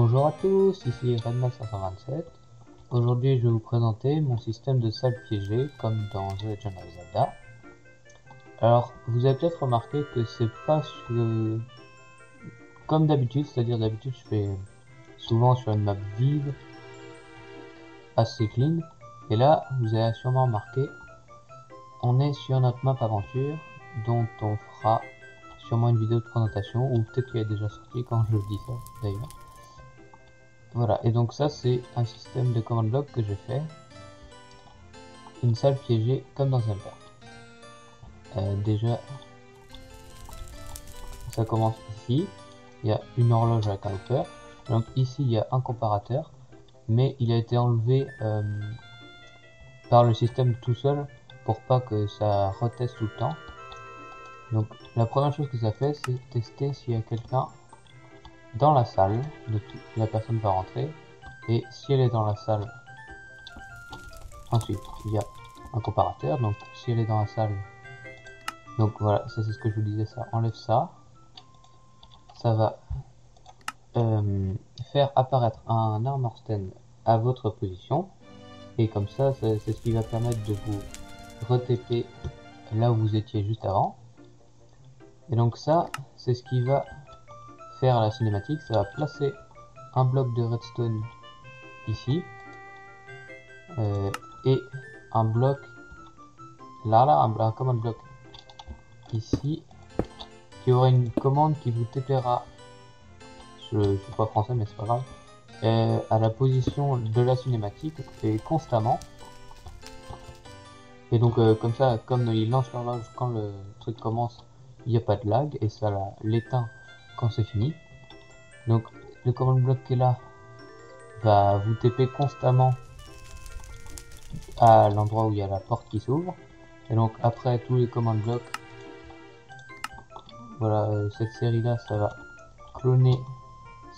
Bonjour à tous, ici Redman 527. Aujourd'hui, je vais vous présenter mon système de salle piégée comme dans The Legend of Zelda. Alors, vous avez peut-être remarqué que c'est pas sur... comme d'habitude, c'est-à-dire d'habitude je fais souvent sur une map vide, assez clean. Et là, vous avez sûrement remarqué, on est sur notre map aventure dont on fera sûrement une vidéo de présentation ou peut-être qu'il est déjà sorti quand je dis ça d'ailleurs. Voilà, et donc ça c'est un système de command block que j'ai fait. Une salle piégée comme dans Zelda. Euh, déjà, ça commence ici. Il y a une horloge avec un hauteur. Donc ici il y a un comparateur, mais il a été enlevé euh, par le système tout seul pour pas que ça reteste tout le temps. Donc la première chose que ça fait c'est tester s'il y a quelqu'un dans la salle, la personne va rentrer, et si elle est dans la salle, ensuite il y a un comparateur, donc si elle est dans la salle, donc voilà, ça c'est ce que je vous disais, ça enlève ça, ça va euh, faire apparaître un armor stand à votre position, et comme ça, c'est ce qui va permettre de vous re-TP là où vous étiez juste avant. Et donc ça, c'est ce qui va faire la cinématique, ça va placer un bloc de redstone ici euh, et un bloc là là un, un command bloc ici qui aura une commande qui vous TPera je, je suis pas français mais c'est pas grave. Euh, à la position de la cinématique et constamment. Et donc euh, comme ça comme il lance l'horloge quand le truc commence il n'y a pas de lag et ça l'éteint quand c'est fini. Donc le command block qui est là va vous TP constamment à l'endroit où il y a la porte qui s'ouvre. Et donc après tous les command blocks, voilà, euh, cette série là, ça va cloner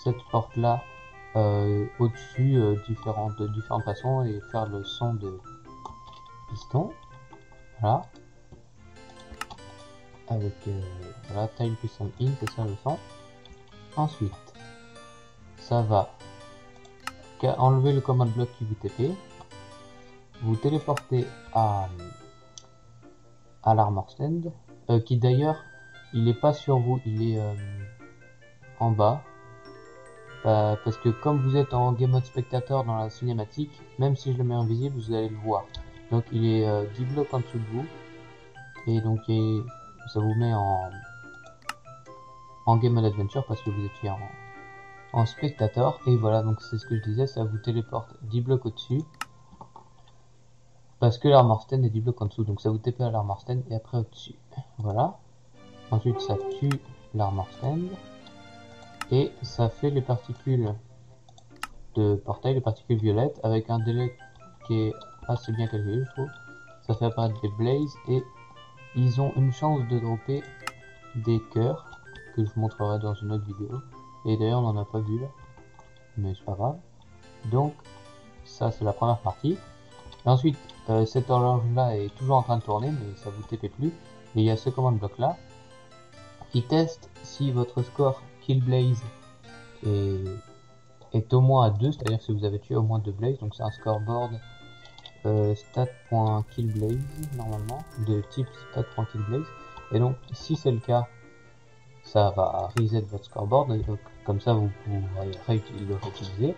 cette porte là euh, au-dessus euh, différentes, de différentes façons et faire le son de piston. Voilà. Avec euh, voilà, tile piston in, c'est ça le son. Ensuite, ça va enlever le command block qui vous TP, vous téléporter à, à l'armor stand, euh, qui d'ailleurs, il est pas sur vous, il est euh, en bas, euh, parce que comme vous êtes en game mode spectateur dans la cinématique, même si je le mets invisible, vous allez le voir. Donc il est 10 blocs en dessous de vous, et donc ça vous met en en Game Mode Adventure parce que vous étiez en, en spectateur. Et voilà, donc c'est ce que je disais, ça vous téléporte 10 blocs au-dessus. Parce que l'armor stand est 10 blocs en dessous. Donc ça vous TP à l'armor stand et après au-dessus. Voilà. Ensuite ça tue l'armor stand. Et ça fait les particules de portail, les particules violettes, avec un délai qui est assez bien calculé, je trouve. Ça fait apparaître des blazes et ils ont une chance de dropper des cœurs que je montrerai dans une autre vidéo. Et d'ailleurs, on n'en a pas vu là, mais c'est pas grave. Donc, ça c'est la première partie. Et ensuite, euh, cette horloge là est toujours en train de tourner, mais ça vous TP plus. Et il y a ce command bloc là qui teste si votre score Kill Blaze est, est au moins à 2, c'est-à-dire si vous avez tué au moins 2 Blaze. Donc c'est un scoreboard euh, stat.killblaze normalement, de type stat.killblaze. Et donc, si c'est le cas, ça va reset votre scoreboard, donc comme ça vous pourrez le réutiliser.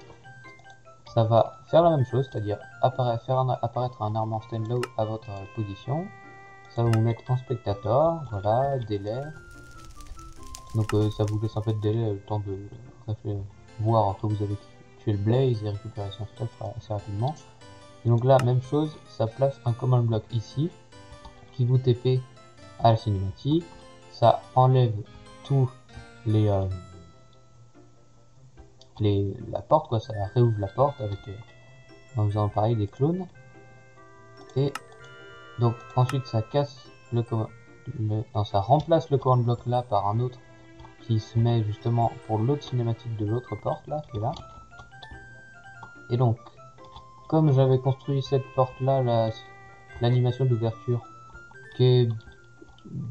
Ça va faire la même chose, c'est-à-dire faire apparaître un armor stand low à votre position. Ça va vous mettre en spectateur, voilà, délai. Donc euh, ça vous laisse en fait délai le temps de voir que vous avez tué le blaze et récupérer son stuff assez rapidement. Et donc là, même chose, ça place un command block ici qui vous TP à la cinématique. Ça enlève tous les, euh, les la porte quoi. Ça réouvre la porte avec euh, en faisant pareil des clones. Et donc ensuite ça casse le, le non, ça remplace le command block là par un autre qui se met justement pour l'autre cinématique de l'autre porte là qui est là. Et donc comme j'avais construit cette porte là l'animation d'ouverture qui est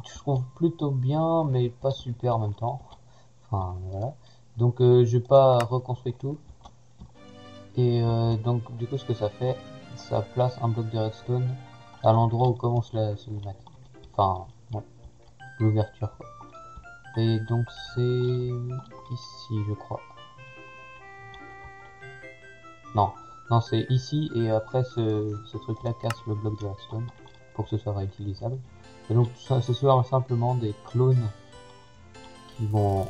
je trouve plutôt bien, mais pas super en même temps. Enfin, voilà. Donc euh, je vais pas reconstruire tout. Et euh, donc du coup ce que ça fait, ça place un bloc de redstone à l'endroit où commence la cinématique. Enfin, bon, l'ouverture. Et donc c'est ici je crois. Non, non c'est ici et après ce, ce truc là casse le bloc de redstone pour que ce soit réutilisable. Et donc ce sera simplement des clones qui vont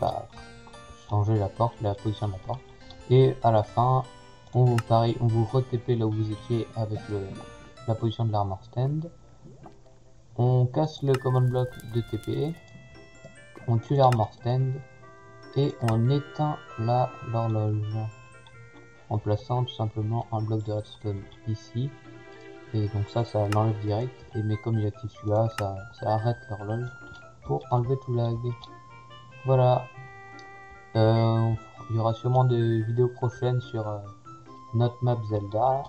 bah, changer la porte, la position de la porte. Et à la fin, on vous, pareil, on vous là où vous étiez avec le, la position de l'armor stand. On casse le command block de TP. On tue l'armor stand. Et on éteint l'horloge. En plaçant tout simplement un bloc de redstone ici. Et donc ça, ça l'enlève direct. Et mais comme il active celui-là, ça, ça arrête l'horloge pour enlever tout lag. Voilà. Euh, il y aura sûrement des vidéos prochaines sur euh, notre map Zelda.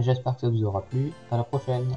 J'espère que ça vous aura plu. À la prochaine.